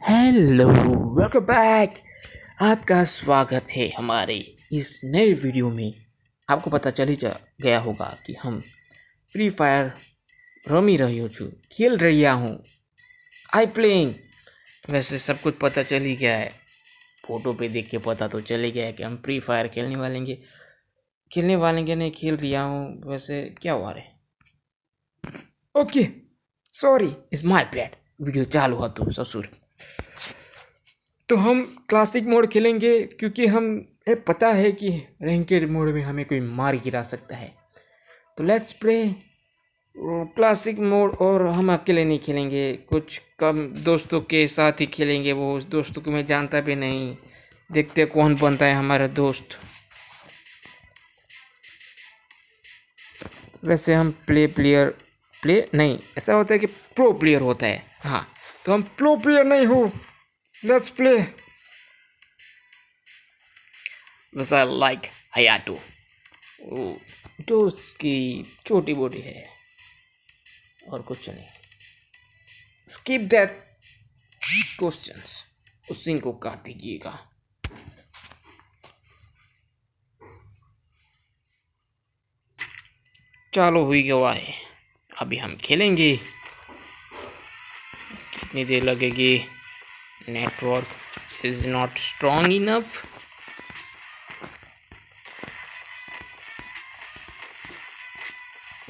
Hello welcome back आपका स्वागत है हमारे इस नए वीडियो में। आपको पता चल ही गया होगा कि हम फ्री फायर रमी रही हो, खेल रही हूँ। आई प्लेइंग वैसे सब कुछ पता चल ही गया है। फ़ोटो पे देख के पता तो चल ही गया है कि हम फ्री फायर खेलने वालेंगे। खेलने वालेंगे नहीं, खेल रही हूँ। वैसे क्या हुआ रहे okay sorry is my bad video चालू हुआ तो ससुर। तो हम क्लासिक मोड खेलेंगे, क्योंकि हम ये पता है कि रैंकेड मोड में हमें कोई मार गिरा सकता है। तो लेट्स प्ले क्लासिक मोड और हम अकेले नहीं खेलेंगे। कुछ कम दोस्तों के साथ ही खेलेंगे वो। उस दोस्तों को मैं जानता भी नहीं। देखते कौन बनता है हमारा दोस्त। वैसे हम प्ले प्लेयर प्ले नहीं, ऐसा होता है कि प्रो प्लेयर होता है। हाँ। तो हम प्रो प्लेयर नहीं हो। लेट्स प्ले वैसा लाइक हयाटो तो उसकी छोटी बोटी है। और कुछ नहीं। स्किप दैट क्वेश्चंस उसी को काट दीजिएगा। चालू हुई गवा है अभी हम खेलेंगे। कितनी देर लगेगी। Network is not strong enough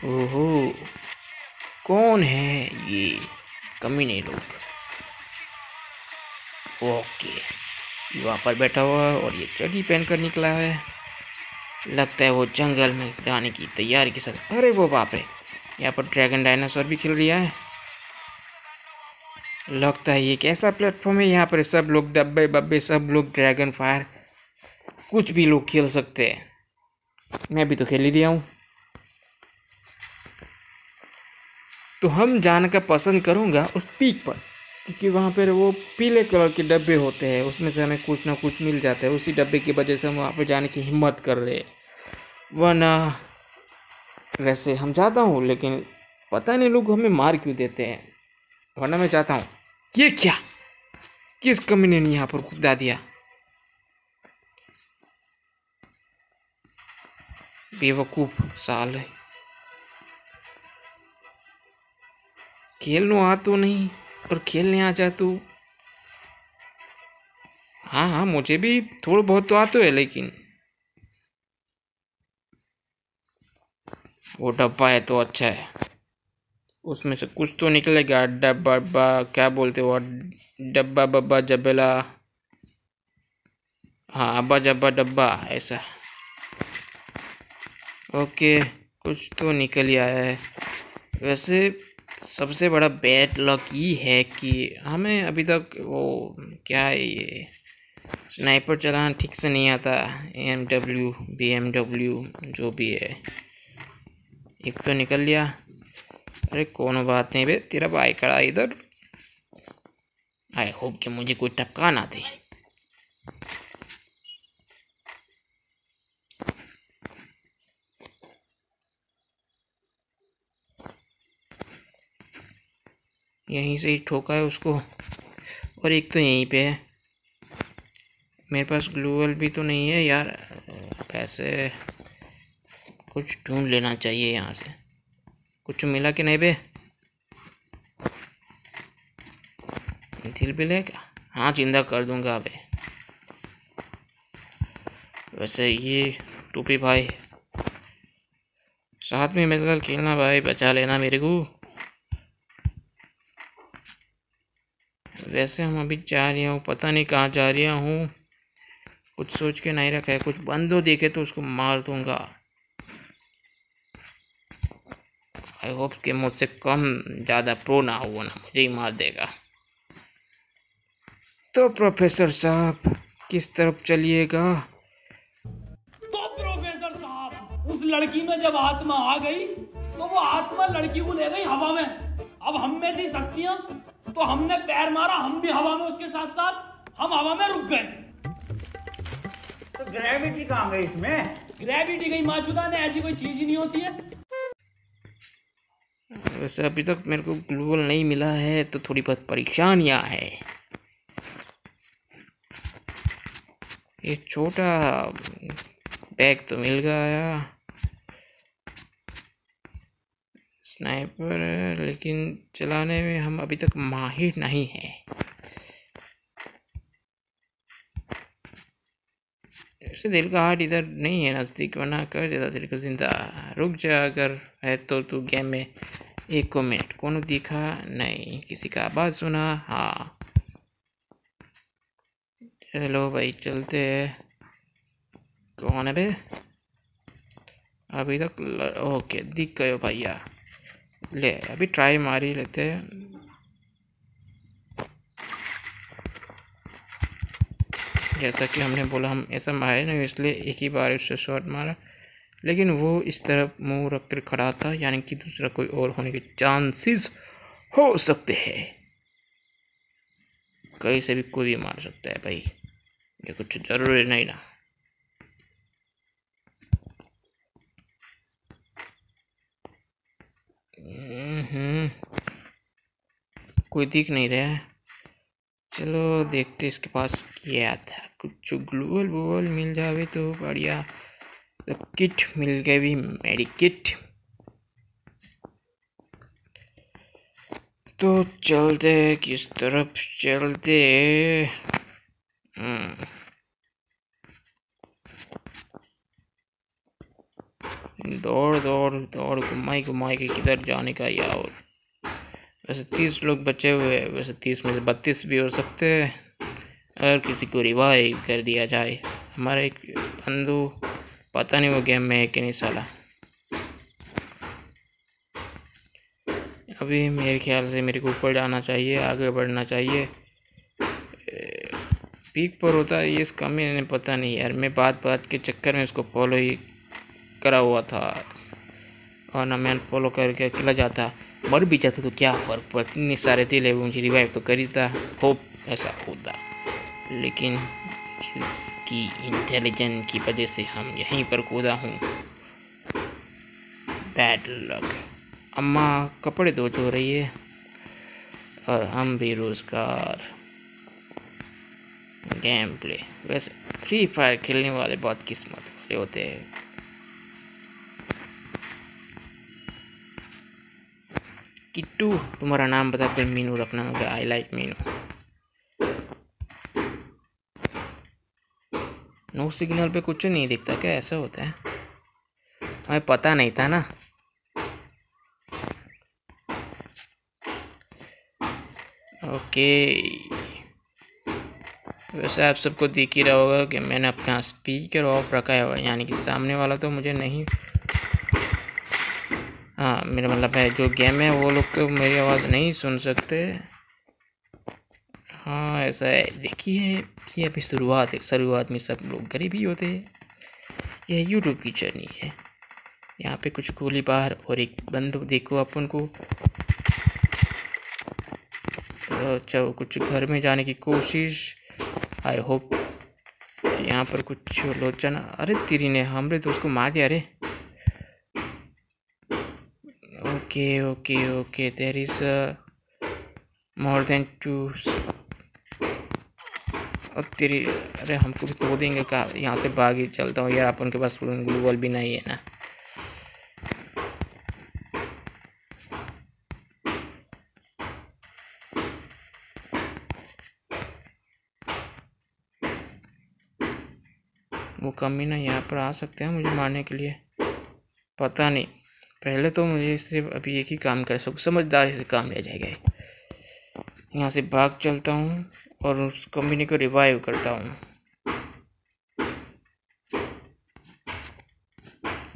ओहो, कौन है ये कमीने लोग? ओके, वहाँ पर बैठा हुआ है और ये चड्डी पहन कर निकला है। लगता है वो जंगल में जाने की तैयारी के साथ। अरे वो बाप रे, यहाँ पर ड्रैगन डायनासोर भी खिल रहा है। लगता है ये कैसा प्लेटफॉर्म है यहाँ पर सब लोग डब्बे बब्बे सब लोग ड्रैगन फायर कुछ भी लोग खेल सकते हैं। मैं भी तो खेल ही रहा हूँ। तो हम जाने का पसंद करूँगा उस पीक पर, क्योंकि वहाँ पर वो पीले कलर के डब्बे होते हैं, उसमें से हमें कुछ ना कुछ मिल जाता है। उसी डब्बे की वजह से हम वहाँ पर जाने की हिम्मत कर रहे हैं। वरना वैसे हम जाता हूँ, लेकिन पता नहीं लोग हमें मार क्यों देते हैं। वरना मैं जाता हूँ। ये क्या? किस कमी ने यहाँ पर खुदा दिया? बेवकूफ़ साल है। खेलने आ तो नहीं, और खेलने आ जा तू। हाँ हाँ मुझे भी थोड़ा बहुत तो आता है, लेकिन। वो डब्बा है तो अच्छा है। उसमें से कुछ तो निकलेगा। डब्बा डब्बा, क्या बोलते हो डब्बा, बब्बा, जबेला। हाँ अब्बा, जब्बा, डब्बा, ऐसा। ओके, कुछ तो निकल ही आया है। वैसे, सबसे बड़ा बैड लक ये है कि हमें अभी तक वो, क्या है ये? स्नाइपर चलाना ठीक से नहीं आता। M W B M W जो भी है। एक तो निकल लिया। अरे, कौन बात नहीं बे, तेरा भाई खड़ा इधर। आई होप कि मुझे कोई टपका ना दे। यहीं से ही ठोका है उसको। और एक तो यहीं पे है। मेरे पास ग्लूवल भी तो नहीं है यार। पैसे कुछ ढूंढ लेना चाहिए यहाँ से। कुछ मिला कि नहीं बे? भी लेगा हाँ चिंता कर दूँगा अबे वैसे ये टूपी भाई, साथ में मिलकर खेलना भाई, बचा लेना मेरे को। वैसे हम अभी जा रहे हूँ, पता नहीं कहाँ जा रहा हूँ कुछ सोच के नहीं रखा है, कुछ बंदो देखे तो उसको मार दूँगा। आई होप कि मुझसे कम ज़्यादा प्रो ना हो ना मुझे ही मार देगा। तो प्रोफेसर साहब किस तरफ़ चलिएगा? तो प्रोफेसर साहब उस लड़की में जब आत्मा आ गई तो वो आत्मा लड़की को ले गई हवा में। अब हम में थी शक्तियाँ तो हमने पैर मारा हम भी हवा में उसके साथ साथ हम हवा में रुक गए। तो ग्रेविटी कहाँ गई इसमें? ग्रेविटी गई माचुदा ने ऐसी कोई चीज़ ही नहीं होती है। वैसे अभी तक मेरे को ग्लूबल नहीं मिला है तो थोड़ी बहुत परेशानियाँ है। ये छोटा बैग तो मिल गया। स्नाइपर लेकिन चलाने में हम अभी तक माहिर नहीं हैं। ऐसे दिल का हार्ट इधर नहीं है नज़दीक वरना कर देता दिल को ज़िंदा रुक जा अगर है तो तू गेम में एक को मिनट कौन दिखा नहीं किसी का आवाज़ सुना हाँ चलो भाई चलते हैं कौन है बे अभी तक ओके दिख गए भैया ले अभी ट्राई मार ही लेते हैं जैसा कि हमने बोला हम ऐसा मारे नहीं इसलिए एक ही बार उससे शॉट मारा। लेकिन वो इस तरफ़ मुँह रख कर खड़ा था यानी कि दूसरा कोई और होने के चांसेस हो सकते हैं। कहीं से भी कोई भी मार सकता है भाई। ये कुछ ज़रूरी नहीं ना। हम्म, कोई दिख नहीं रहा है। चलो देखते इसके पास क्या था कुछ ग्लूवल वूवल मिल जावे तो बढ़िया। तो किट मिल गई भी, मेरी किट तो चलते किस तरफ़ चलते हम्म। दौड़ दौड़ दौड़, घुमाई घुमाई के किधर जाने का या और वैसे तीस लोग बचे हुए हैं, वैसे तीस में से बत्तीस भी हो सकते हैं। अगर किसी को रिवाइव कर दिया जाए। हमारा एक बंधु, पता नहीं वो गेम में है कि नहीं साला। अभी मेरे ख्याल से मेरे को ऊपर जाना चाहिए, आगे बढ़ना चाहिए। पीक पर होता है, ये इसका मैंने पता नहीं यार। मैं बात बात के चक्कर में उसको फॉलो ही करा हुआ था। और ना मैं फॉलो करके अकेला जाता। मर भी जाता तो क्या फ़र्क पड़ता? इतने सारे थे मुझे रिवाइव तो करी था होप ऐसा होता। लेकिन इसकी इंटेलिजेंस की वजह से हम यहीं पर कूदा हूँ। बैड लक अम्मा, कपड़े धो धो रही है, और हम भी रोज़गार। गेम प्ले वैसे फ्री फायर खेलने वाले बहुत किस्मत वाले होते हैं। किट्टू तुम्हारा नाम बता फिर मीनू रखना होगा I like menu no signal पे कुछ नहीं दिखता क्या ऐसा होता है हमें पता नहीं था ना ओके वैसे आप सबको दिख ही रहा होगा कि मैंने अपना स्पीकर ऑफ़ रखा है, यानी कि सामने वाला तो मुझे नहीं हाँ मेरा मतलब है, जो गेम है, वो लोग तो मेरी आवाज़ नहीं सुन सकते। हाँ ऐसा है। देखिए, ये अभी शुरुआत है। शुरुआत में सब लोग गरीब ही होते हैं। यह यूट्यूब की जर्नी है। यहाँ पे कुछ गोली बाहर और एक बंदूक देखो अपन को अच्छा कुछ घर में जाने की कोशिश। आई होप कि यहाँ पर कुछ लोचन। अरे, तेरी ने हमरे दोस्त को मार दिया, अरे। Okay okay okay there is more than two और तेरी, अरे हमको भी तो देंगे का, यहाँ से भाग ही चलता हूँ। यार अपन के पास ग्लूवल भी नहीं है ना। वो कमी ना यहाँ पर आ सकते हैं मुझे मारने के लिए। पता नहीं। पहले तो मुझे सिर्फ़ अभी एक ही काम कर सकूँ समझदारी से काम लिया जाएगा। यहाँ से भाग चलता हूँ और उस कंपनी को रिवाइव करता हूँ।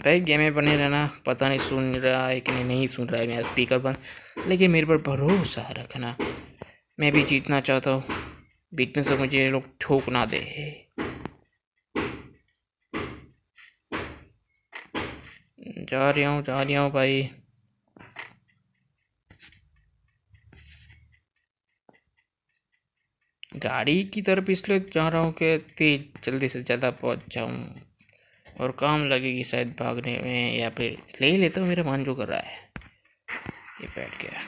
भाई, गेम में बने रहना, पता नहीं सुन रहा है कि नहीं नहीं सुन रहा है। मेरा स्पीकर बंद लेकिन मेरे पर भरोसा रखना, मैं भी जीतना चाहता हूँ। बीच में से मुझे लोग ठोक ना दे। जा रहा हूँ, जा रहा हूँ भाई। गाड़ी की तरफ़ इसलिए जा रहा हूँ कि तेज जल्दी से ज़्यादा पहुँच जाऊँ और काम लगेगी शायद भागने में या फिर ले लेता हूँ, मेरा मन जो कर रहा है। ये बैठ गया।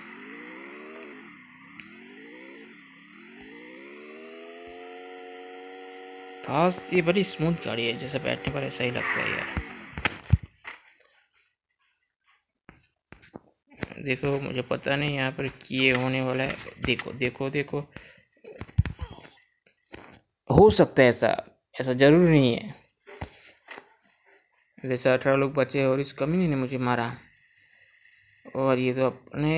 खास ये बड़ी स्मूथ गाड़ी है, जैसे बैठने पर ऐसा ही लगता है यार। देखो, मुझे पता नहीं यहाँ पर किए होने वाला है। देखो देखो देखो। हो सकता है ऐसा ऐसा ज़रूरी नहीं है। वैसे अठारह लोग बचे और इस कमी ने मुझे मारा। और ये तो अपने